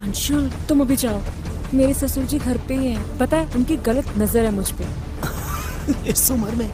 अंशुल तुम अभी जाओ। मेरे ससुर जी घर पे ही हैं। पता है उनकी गलत नज़र है मुझ पे। इस उम्र में?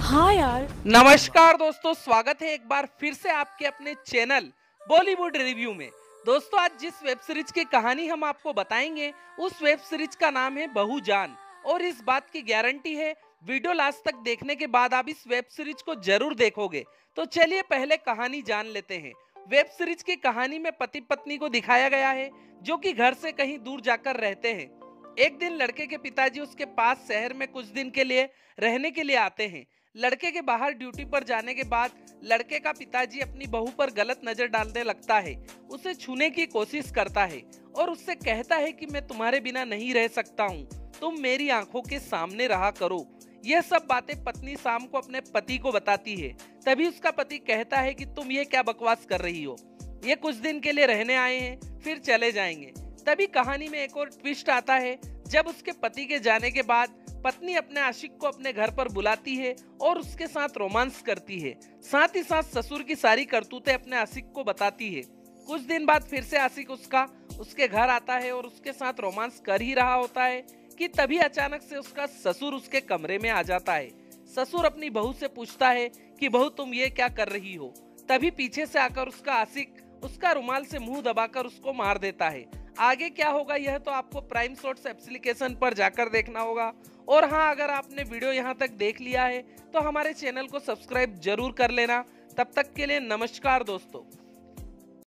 हाँ यार। नमस्कार दोस्तों स्वागत है एक बार फिर से आपके अपने चैनल बॉलीवुड रिव्यू में। दोस्तों आज जिस वेब सीरीज़ की कहानी हम आपको बताएँगे उस वेब सीरीज़ का नाम है बहु जान और इस बात की गारंटी है वीडियो लास्ट तक देखने के बाद आप इस वेब सीरीज़ को ज़रूर देखोगे। तो चलिए पहले कहानी जान लेते हैं। वेब सीरीज़ की कहानी में पति पत्नी को दिखाया गया है, जो कि घर से कहीं दूर जाकर रहते हैं। एक दिन लड़के के पिताजी उसके पास शहर में कुछ दिन के लिए, रहने के लिए आते हैं। लड़के के बाहर ड्यूटी पर जाने के बाद, लड़के का पिताजी अपनी बहू पर गलत नज़र डालने लगता है, उसे छूने की कोशिश करता है और उससे कहता है कि मैं तुम्हारे बिना नहीं रह सकता हूँ, तुम मेरी आँखों के सामने रहा करो। यह सब बातें पत्नी शाम को अपने पति को बताती है। तभी उसका पति कहता है कि तुम ये क्या बकवास कर रही हो? ये कुछ दिन के लिए रहने आए हैं, फिर चले जाएँगे। तभी कहानी में एक और ट्विस्ट आता है। जब उसके पति के जाने के बाद पत्नी अपने आशिक को अपने घर पर बुलाती है और उसके साथ रोमांस करती है। साथ ही साथ ससुर की सारी करतूतें अपने आशिक को बताती है। कुछ दिन बाद फिर से आशिक उसका, उसके घर आता है और उसके साथ रोमांस कर ही रहा होता है। कि तभी अचानक से उसका ससुर उसके कमरे में आ जाता है। ससुर अपनी बहू से पूछता है कि, बहू, तुम ये क्या कर रही हो? तभी पीछे से आकर उसका आशिक उसका रुमाल से मुँह दबाकर उसको मार देता है। आगे क्या होगा, यह तो आपको प्राइम शॉट्स एप्लीकेशन पर जाकर देखना होगा। और हाँ अगर आपने वीडियो यहाँ तक देख लिया है तो हमारे चैनल को सब्सक्राइब ज़रूर कर लेना। तब तक के लिए नमस्कार दोस्तों।